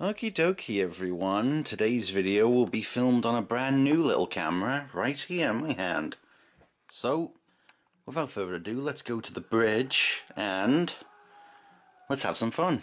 Okie dokie everyone, today's video will be filmed on a brand new little camera right here in my hand. So, without further ado, let's go to the bridge and let's have some fun.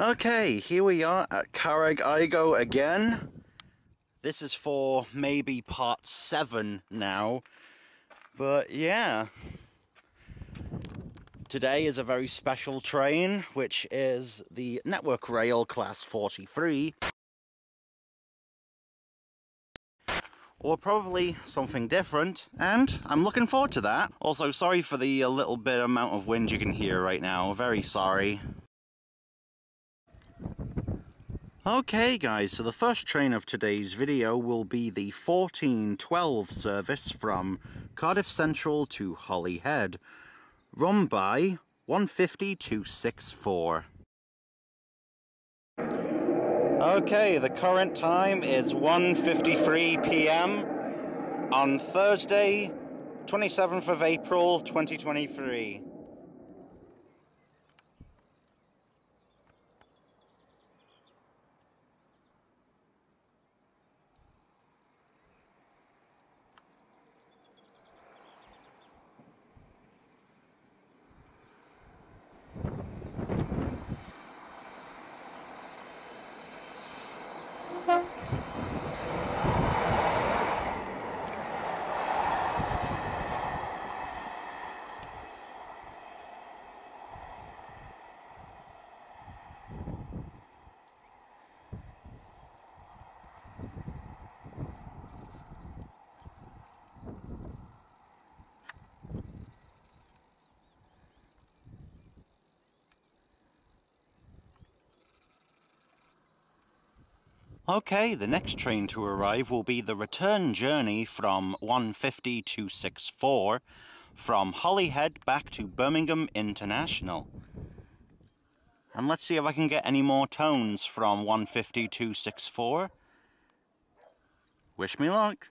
Okay, here we are at Carreg Iago again. This is for maybe part 7 now. But yeah. Today is a very special train, which is the Network Rail Class 43. or probably something different, and I'm looking forward to that. Also, sorry for the little bit amount of wind you can hear right now, very sorry. Okay guys, so the first train of today's video will be the 1412 service from Cardiff Central to Holyhead, run by 150-264. Okay, the current time is 1.53pm on Thursday, 27th of April 2023. Okay, the next train to arrive will be the return journey from 150 to 64 from Holyhead back to Birmingham International. And let's see if I can get any more tones from 150 to 64. Wish me luck.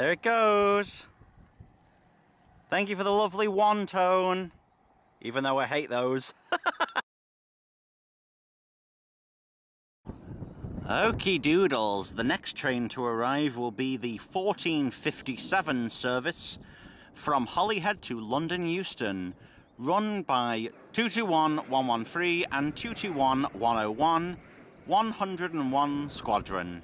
There it goes. Thank you for the lovely one tone, even though I hate those. Okie doodles, the next train to arrive will be the 1457 service from Holyhead to London Euston, run by 221113 and 221101, 101 Squadron.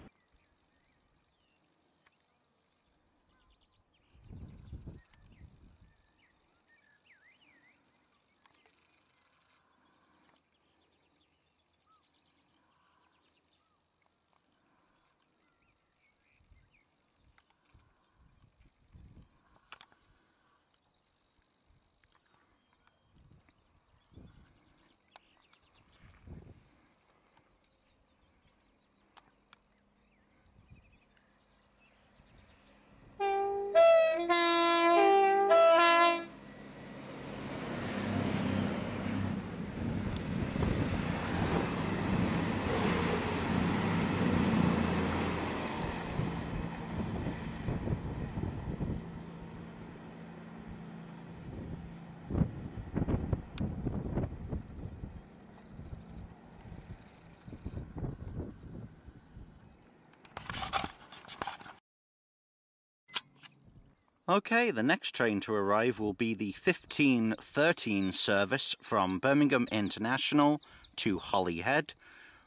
Okay, the next train to arrive will be the 1513 service from Birmingham International to Holyhead,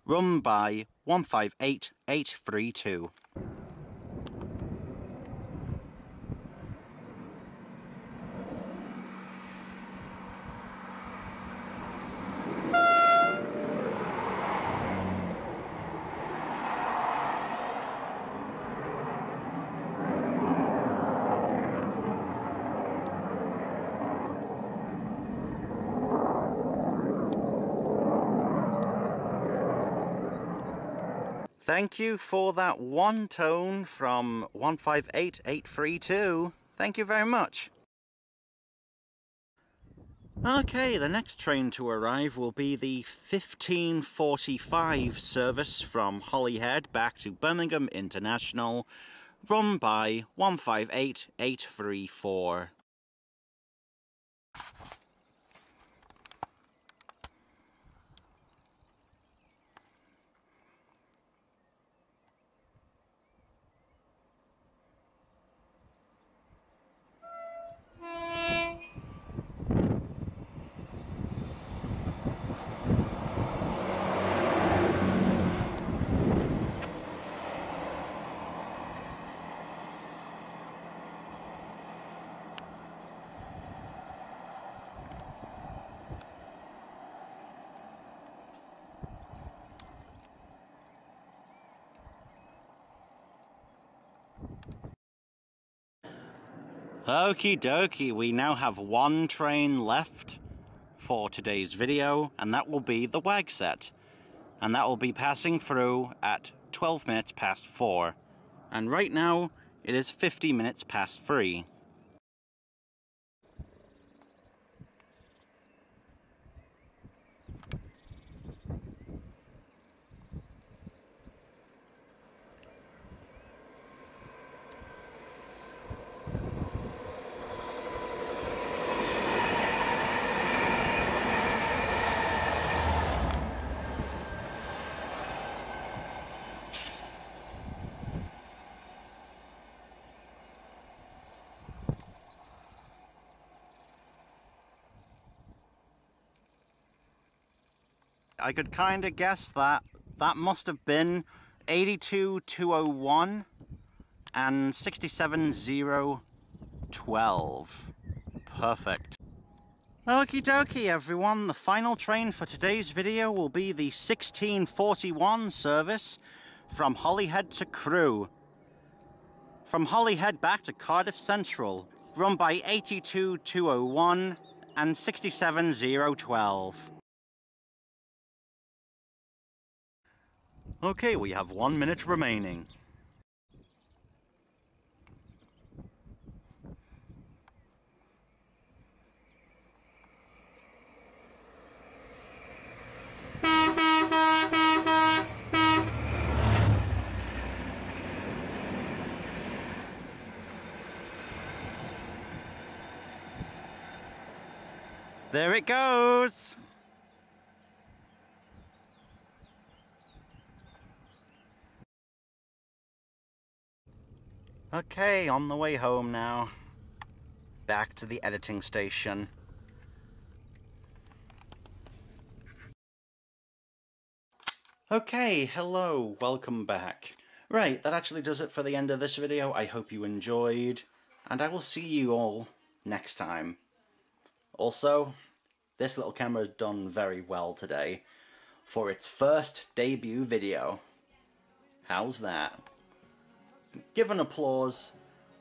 run by 158832. Thank you for that one tone from 158832. Thank you very much. Okay, the next train to arrive will be the 1545 service from Holyhead back to Birmingham International, run by 158834. Okie dokie, we now have one train left for today's video, and that will be the WAG set. And that will be passing through at 12 minutes past 4. And right now, it is 50 minutes past 3. I could kind of guess that that must have been 82201 and 67012. Perfect. Okie dokie everyone, the final train for today's video will be the 1641 service from Holyhead to Crewe. From Holyhead back to Cardiff Central, run by 82201 and 67012. Okay, we have one minute remaining. There it goes! Okay, on the way home now. Back to the editing station. Okay, hello, welcome back. Right, that actually does it for the end of this video. I hope you enjoyed, and I will see you all next time. Also, this little camera has done very well today for its first debut video. How's that? Give an applause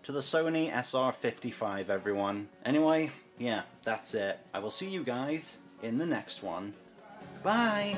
to the Sony SR55, everyone. Anyway, yeah, that's it. I will see you guys in the next one. Bye!